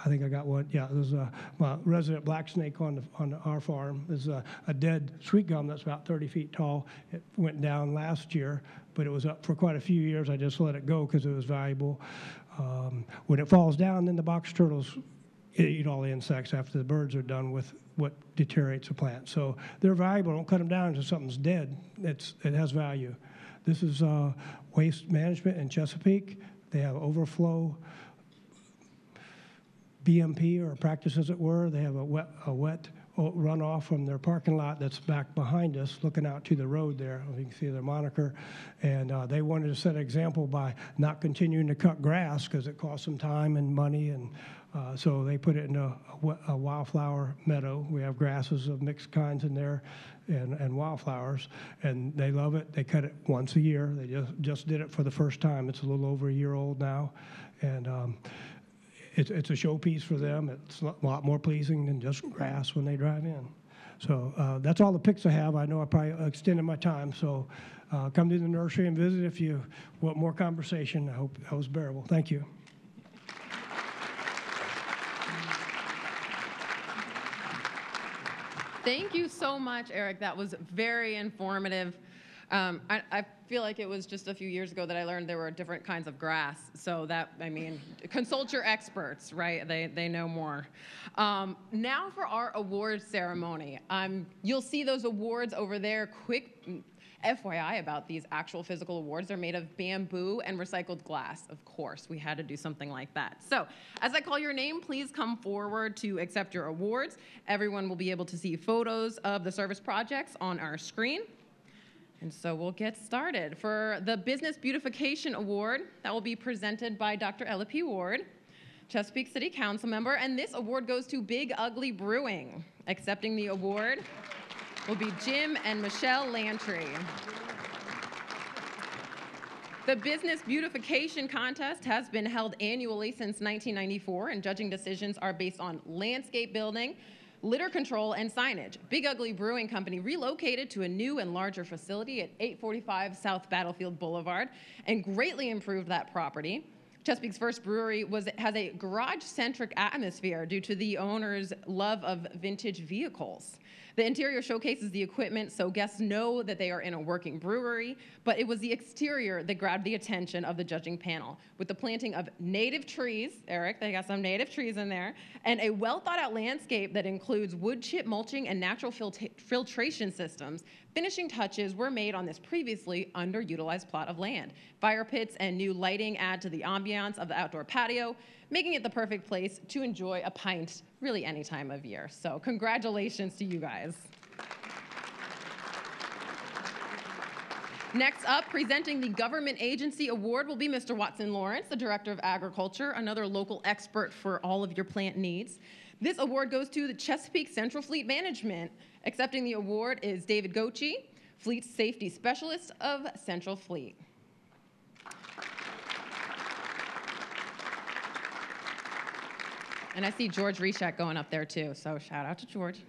I think I got one. Yeah, there's a well, resident black snake on the, on our farm. There's a, a dead sweet gum that's about 30 feet tall. It went down last year, but it was up for quite a few years. I just let it go because it was valuable. Um, when it falls down, then the box turtles eat all the insects after the birds are done with what deteriorates a plant. So they're valuable. Don't cut them down until something's dead. It's, it has value. This is uh, waste management in Chesapeake. They have overflow BMP or practice as it were. They have a wet, a wet runoff from their parking lot that's back behind us, looking out to the road there. You can see their moniker. And uh, they wanted to set an example by not continuing to cut grass because it costs them time and money. And uh, so they put it in a, a, wildflower meadow. We have grasses of mixed kinds in there and, and wildflowers. And they love it. They cut it once a year. They just, just did it for the first time. It's a little over a year old now. And um, it's, it's a showpiece for them. It's a lot more pleasing than just grass when they drive in. So uh, that's all the pics I have. I know I probably extended my time. So uh, come to the nursery and visit if you want more conversation. I hope that was bearable. Thank you. Thank you so much, Eric. That was very informative. Um, I, I, feel like it was just a few years ago that I learned there were different kinds of grass. So that, I mean, consult your experts, right? They, they know more. Um, now for our awards ceremony. Um, you'll see those awards over there. Quick FYI about these actual physical awards. They're made of bamboo and recycled glass. Of course, we had to do something like that. So as I call your name, please come forward to accept your awards. Everyone will be able to see photos of the service projects on our screen. And so we'll get started. For the Business Beautification Award, that will be presented by Dr. Ella P. Ward, Chesapeake City Council member, and this award goes to Big Ugly Brewing. Accepting the award will be Jim and Michelle Lantry. The Business Beautification Contest has been held annually since 1994, and judging decisions are based on landscape building, litter control, and signage. Big Ugly Brewing Company relocated to a new and larger facility at 845 South Battlefield Boulevard and greatly improved that property. Chesapeake's first brewery was, has a garage-centric atmosphere due to the owner's love of vintage vehicles. The interior showcases the equipment so guests know that they are in a working brewery, but it was the exterior that grabbed the attention of the judging panel with the planting of native trees, Eric, they got some native trees in there, and a well thought out landscape that includes wood chip mulching and natural filtration systems. Finishing touches were made on this previously underutilized plot of land. Fire pits and new lighting add to the ambiance of the outdoor patio, making it the perfect place to enjoy a pint really any time of year. So congratulations to you guys. Next up, presenting the Government Agency Award will be Mr. Watson Lawrence, the Director of Agriculture, another local expert for all of your plant needs. This award goes to the Chesapeake Central Fleet Management. Accepting the award is David Gochi, Fleet Safety Specialist of Central Fleet. And I see George Reshak going up there too, so shout out to George.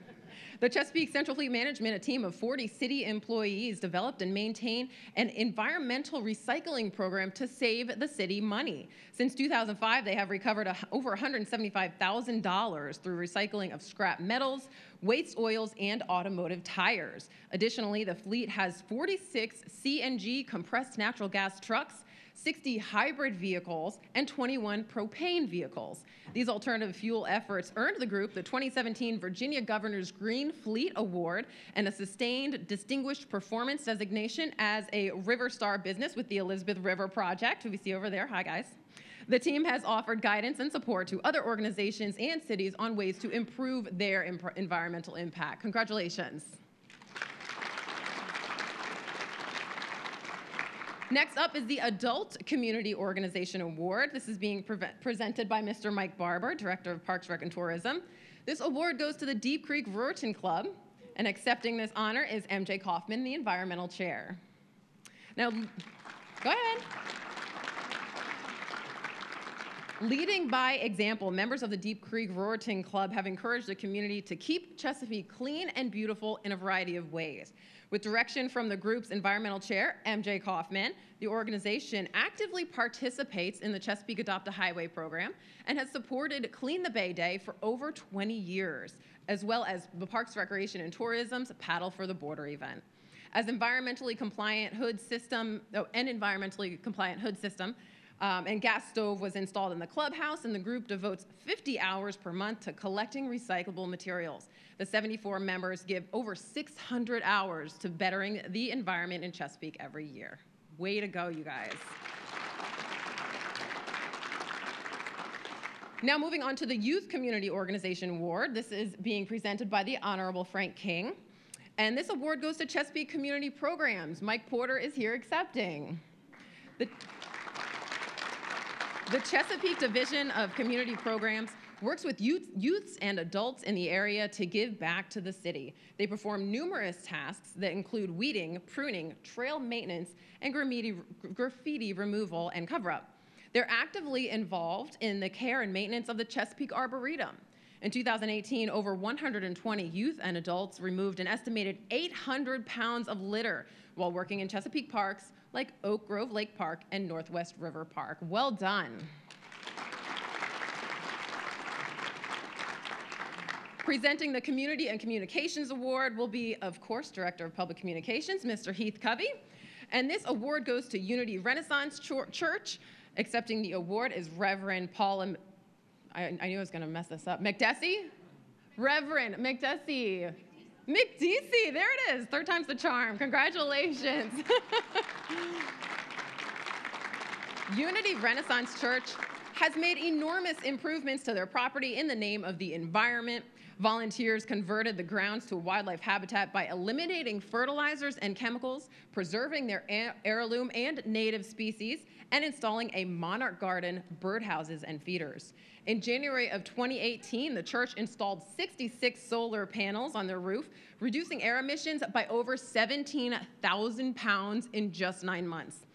The Chesapeake Central Fleet Management, a team of 40 city employees, developed and maintained an environmental recycling program to save the city money. Since 2005, they have recovered a, over $175,000 through recycling of scrap metals, waste oils, and automotive tires. Additionally, the fleet has 46 CNG compressed natural gas trucks 60 hybrid vehicles, and 21 propane vehicles. These alternative fuel efforts earned the group the 2017 Virginia Governor's Green Fleet Award and a sustained distinguished performance designation as a River Star business with the Elizabeth River Project, who we see over there. Hi, guys. The team has offered guidance and support to other organizations and cities on ways to improve their imp environmental impact. Congratulations. Next up is the Adult Community Organization Award. This is being pre presented by Mr. Mike Barber, Director of Parks, Rec, and Tourism. This award goes to the Deep Creek Ruritan Club, and accepting this honor is MJ Kaufman, the Environmental Chair. Now, go ahead. Leading by example, members of the Deep Creek Ruritan Club have encouraged the community to keep Chesapeake clean and beautiful in a variety of ways. With direction from the group's environmental chair, MJ Kaufman, the organization actively participates in the Chesapeake Adopt a Highway program and has supported Clean the Bay Day for over 20 years, as well as the Parks, Recreation, and Tourism's Paddle for the Border event. As environmentally compliant hood system, oh, an environmentally compliant hood system, um, and gas stove was installed in the clubhouse, and the group devotes 50 hours per month to collecting recyclable materials. The 74 members give over 600 hours to bettering the environment in Chesapeake every year. Way to go, you guys. Now, moving on to the Youth Community Organization Award. This is being presented by the Honorable Frank King. And this award goes to Chesapeake Community Programs. Mike Porter is here accepting. The the Chesapeake Division of Community Programs works with youth, youths and adults in the area to give back to the city. They perform numerous tasks that include weeding, pruning, trail maintenance, and graffiti, graffiti removal and cover up. They're actively involved in the care and maintenance of the Chesapeake Arboretum. In 2018, over 120 youth and adults removed an estimated 800 pounds of litter while working in Chesapeake parks, like Oak Grove Lake Park and Northwest River Park. Well done. Presenting the Community and Communications Award will be, of course, Director of Public Communications, Mr. Heath Covey. And this award goes to Unity Renaissance Church. Accepting the award is Reverend Paul, I, I knew I was going to mess this up, McDessie? Reverend McDessie. McDeesey, there it is. Third time's the charm. Congratulations. Unity Renaissance Church has made enormous improvements to their property in the name of the environment. Volunteers converted the grounds to a wildlife habitat by eliminating fertilizers and chemicals, preserving their heirloom and native species, and installing a monarch garden, birdhouses, and feeders. In January of 2018, the church installed 66 solar panels on their roof, reducing air emissions by over 17,000 pounds in just nine months.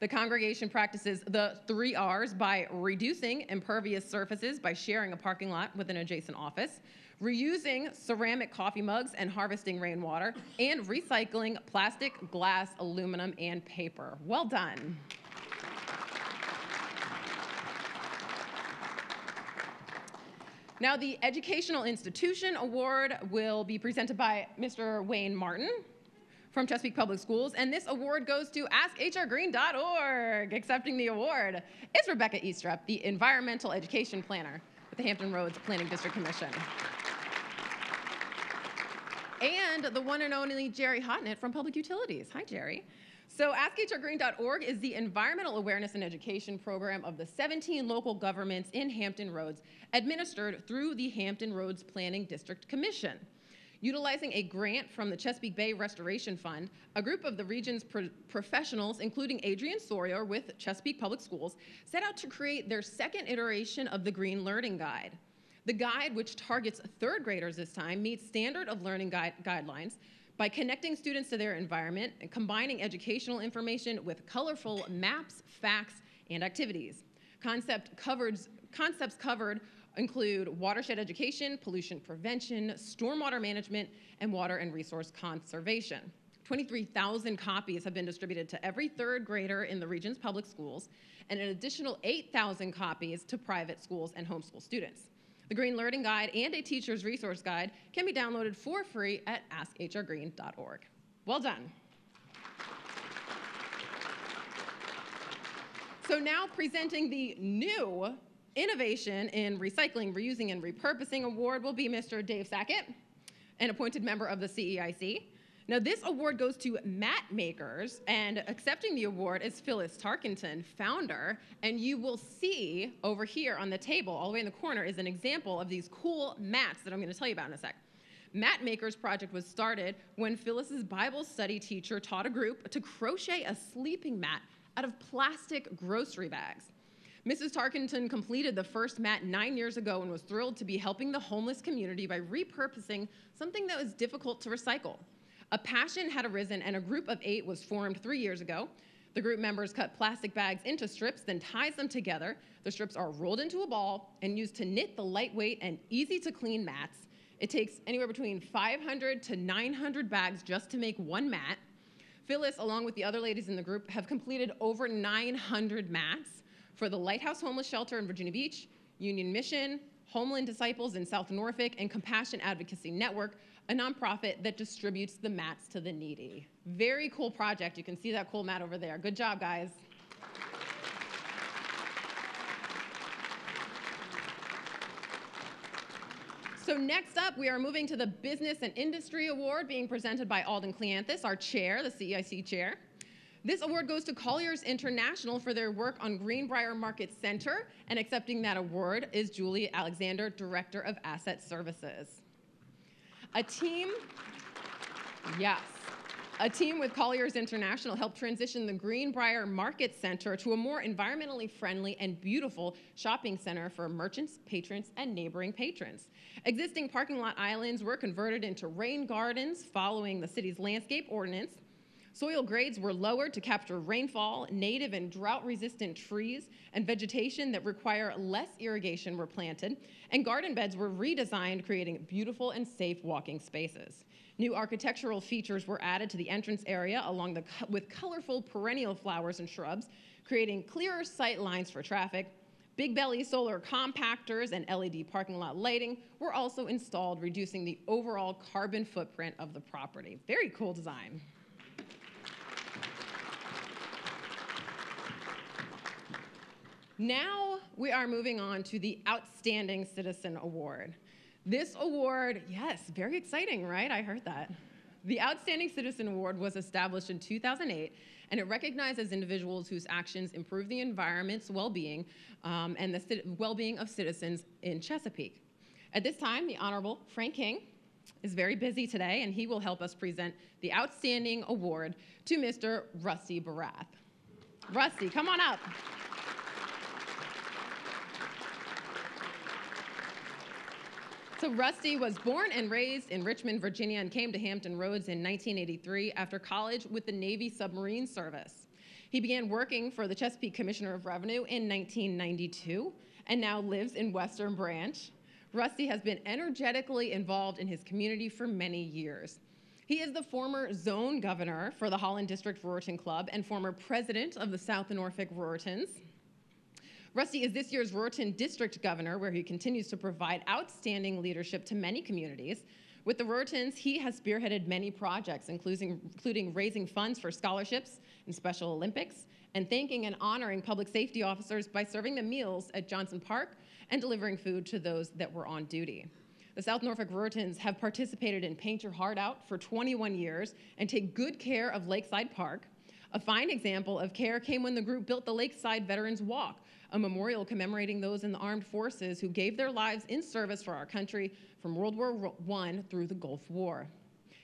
The congregation practices the three R's by reducing impervious surfaces by sharing a parking lot with an adjacent office, reusing ceramic coffee mugs and harvesting rainwater, and recycling plastic, glass, aluminum, and paper. Well done. Now, the Educational Institution Award will be presented by Mr. Wayne Martin from Chesapeake Public Schools, and this award goes to AskHRGreen.org. Accepting the award is Rebecca Eastrup, the Environmental Education Planner with the Hampton Roads Planning District Commission. And the one and only Jerry Hotnett from Public Utilities. Hi, Jerry. So AskHRGreen.org is the environmental awareness and education program of the 17 local governments in Hampton Roads, administered through the Hampton Roads Planning District Commission. Utilizing a grant from the Chesapeake Bay Restoration Fund, a group of the region's pro professionals, including Adrian Sawyer with Chesapeake Public Schools, set out to create their second iteration of the Green Learning Guide. The guide, which targets third graders this time, meets standard of learning guide guidelines, by connecting students to their environment and combining educational information with colorful maps, facts, and activities. Concept covered, concepts covered include watershed education, pollution prevention, stormwater management, and water and resource conservation. 23,000 copies have been distributed to every third grader in the region's public schools, and an additional 8,000 copies to private schools and homeschool students. The Green Learning Guide and a teacher's resource guide can be downloaded for free at askhrgreen.org. Well done. So now presenting the new Innovation in Recycling, Reusing, and Repurposing Award will be Mr. Dave Sackett, an appointed member of the CEIC. Now, this award goes to mat makers, and accepting the award is Phyllis Tarkenton, founder. And you will see over here on the table, all the way in the corner, is an example of these cool mats that I'm going to tell you about in a sec. Mat Makers project was started when Phyllis's Bible study teacher taught a group to crochet a sleeping mat out of plastic grocery bags. Mrs. Tarkenton completed the first mat nine years ago and was thrilled to be helping the homeless community by repurposing something that was difficult to recycle. A passion had arisen, and a group of eight was formed three years ago. The group members cut plastic bags into strips, then ties them together. The strips are rolled into a ball and used to knit the lightweight and easy to clean mats. It takes anywhere between 500 to 900 bags just to make one mat. Phyllis, along with the other ladies in the group, have completed over 900 mats for the Lighthouse Homeless Shelter in Virginia Beach, Union Mission, Homeland Disciples in South Norfolk, and Compassion Advocacy Network, a nonprofit that distributes the mats to the needy. Very cool project. You can see that cool mat over there. Good job, guys. So next up, we are moving to the Business and Industry Award being presented by Alden Cleanthus, our chair, the CEIC chair. This award goes to Colliers International for their work on Greenbrier Market Center, and accepting that award is Julie Alexander, Director of Asset Services. A team, yes, a team with Colliers International helped transition the Greenbrier Market Center to a more environmentally friendly and beautiful shopping center for merchants, patrons, and neighboring patrons. Existing parking lot islands were converted into rain gardens following the city's landscape ordinance, Soil grades were lowered to capture rainfall, native and drought-resistant trees, and vegetation that require less irrigation were planted, and garden beds were redesigned, creating beautiful and safe walking spaces. New architectural features were added to the entrance area along the, with colorful perennial flowers and shrubs, creating clearer sight lines for traffic. Big belly solar compactors and LED parking lot lighting were also installed, reducing the overall carbon footprint of the property. Very cool design. Now we are moving on to the Outstanding Citizen Award. This award, yes, very exciting, right? I heard that. The Outstanding Citizen Award was established in 2008, and it recognizes individuals whose actions improve the environment's well-being um, and the well-being of citizens in Chesapeake. At this time, the Honorable Frank King is very busy today, and he will help us present the Outstanding Award to Mr. Rusty Barath. Rusty, come on up. So Rusty was born and raised in Richmond, Virginia, and came to Hampton Roads in 1983 after college with the Navy Submarine Service. He began working for the Chesapeake Commissioner of Revenue in 1992 and now lives in Western Branch. Rusty has been energetically involved in his community for many years. He is the former zone governor for the Holland District Ruritan Club and former president of the South Norfolk Ruritans. Rusty is this year's Ruritan District Governor, where he continues to provide outstanding leadership to many communities. With the Ruritans, he has spearheaded many projects, including, including raising funds for scholarships and Special Olympics, and thanking and honoring public safety officers by serving them meals at Johnson Park and delivering food to those that were on duty. The South Norfolk Ruritans have participated in Paint Your Heart Out for 21 years and take good care of Lakeside Park. A fine example of care came when the group built the Lakeside Veterans Walk, a memorial commemorating those in the armed forces who gave their lives in service for our country from World War I through the Gulf War.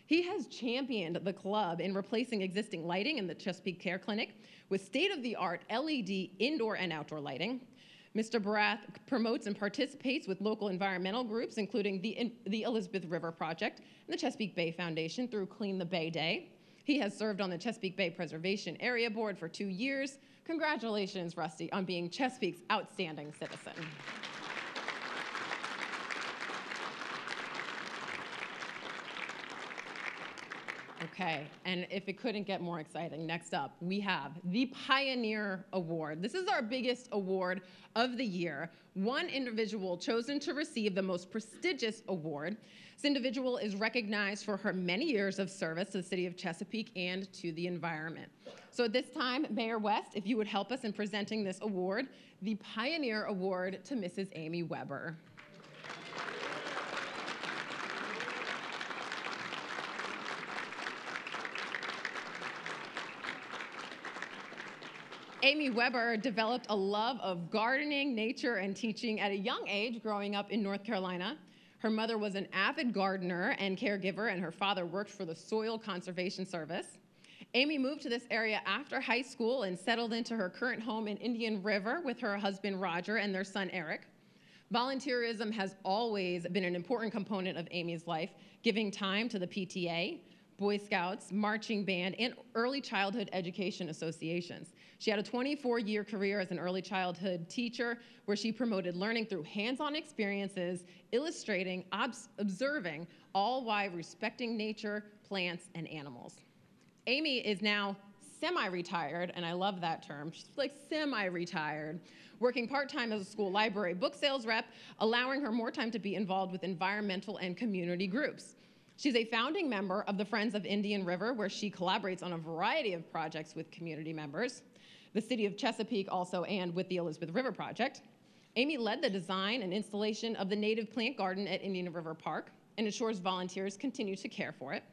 He has championed the club in replacing existing lighting in the Chesapeake Care Clinic with state-of-the-art LED indoor and outdoor lighting. Mr. Barath promotes and participates with local environmental groups, including the, the Elizabeth River Project and the Chesapeake Bay Foundation through Clean the Bay Day. He has served on the Chesapeake Bay Preservation Area Board for two years, Congratulations, Rusty, on being Chesapeake's outstanding citizen. Okay, and if it couldn't get more exciting, next up we have the Pioneer Award. This is our biggest award of the year. One individual chosen to receive the most prestigious award. This individual is recognized for her many years of service to the city of Chesapeake and to the environment. So at this time, Mayor West, if you would help us in presenting this award, the Pioneer Award to Mrs. Amy Weber. Amy Weber developed a love of gardening, nature, and teaching at a young age growing up in North Carolina. Her mother was an avid gardener and caregiver, and her father worked for the Soil Conservation Service. Amy moved to this area after high school and settled into her current home in Indian River with her husband Roger and their son Eric. Volunteerism has always been an important component of Amy's life, giving time to the PTA, Boy Scouts, marching band, and early childhood education associations. She had a 24 year career as an early childhood teacher where she promoted learning through hands on experiences, illustrating, obs- observing, all while respecting nature, plants, and animals. Amy is now semi retired, and I love that term. She's like semi retired, working part time as a school library book sales rep, allowing her more time to be involved with environmental and community groups. She's a founding member of the Friends of Indian River, where she collaborates on a variety of projects with community members, the City of Chesapeake also, and with the Elizabeth River Project. Amy led the design and installation of the native plant garden at Indian River Park and ensures volunteers continue to care for it.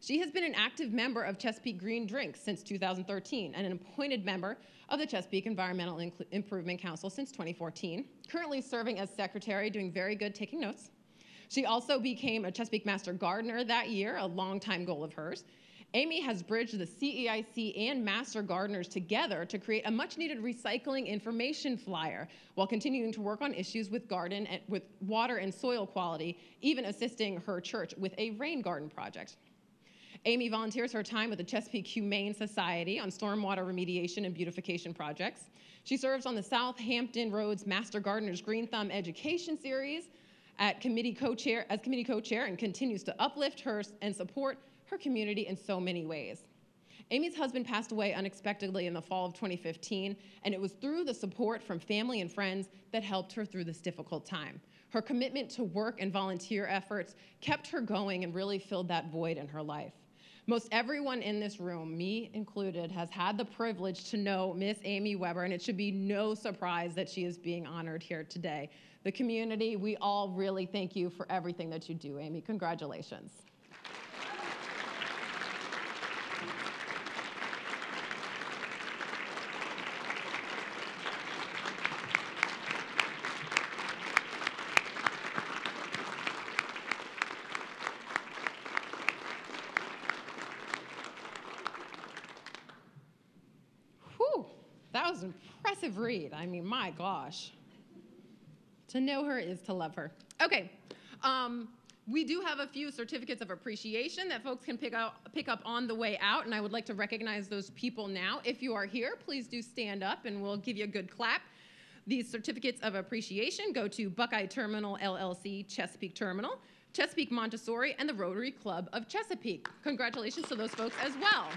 She has been an active member of Chesapeake Green Drinks since 2013 and an appointed member of the Chesapeake Environmental Inclu- Improvement Council since 2014, currently serving as secretary, doing very good taking notes. She also became a Chesapeake Master Gardener that year, a longtime goal of hers. Amy has bridged the CEIC and Master Gardeners together to create a much needed recycling information flyer while continuing to work on issues with garden and with water and soil quality, even assisting her church with a rain garden project. Amy volunteers her time with the Chesapeake Humane Society on stormwater remediation and beautification projects. She serves on the Southampton Roads Master Gardeners Green Thumb Education Series, at committee co-chair, as committee co-chair and continues to uplift her and support her community in so many ways. Amy's husband passed away unexpectedly in the fall of 2015, and it was through the support from family and friends that helped her through this difficult time. Her commitment to work and volunteer efforts kept her going and really filled that void in her life. Most everyone in this room, me included, has had the privilege to know Miss Amy Weber, and it should be no surprise that she is being honored here today the community. We all really thank you for everything that you do, Amy. Congratulations. Whew, that was an impressive read. I mean, my gosh. To know her is to love her. Okay. Um, we do have a few certificates of appreciation that folks can pick, out, pick up on the way out, and I would like to recognize those people now. If you are here, please do stand up and we'll give you a good clap. These certificates of appreciation go to Buckeye Terminal LLC, Chesapeake Terminal, Chesapeake Montessori, and the Rotary Club of Chesapeake. Congratulations to those folks as well.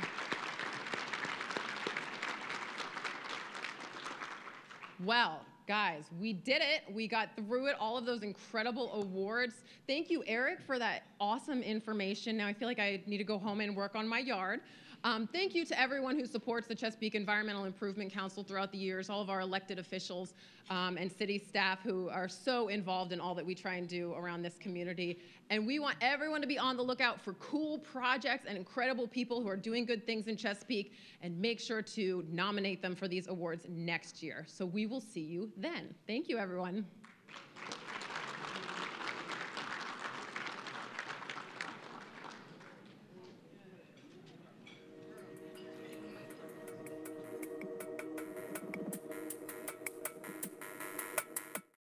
Well, guys, we did it. We got through it, all of those incredible awards. Thank you, Eric, for that awesome information. Now I feel like I need to go home and work on my yard. Um, thank you to everyone who supports the Chesapeake Environmental Improvement Council throughout the years, all of our elected officials um, and city staff who are so involved in all that we try and do around this community. And we want everyone to be on the lookout for cool projects and incredible people who are doing good things in Chesapeake and make sure to nominate them for these awards next year. So we will see you then. Thank you, everyone.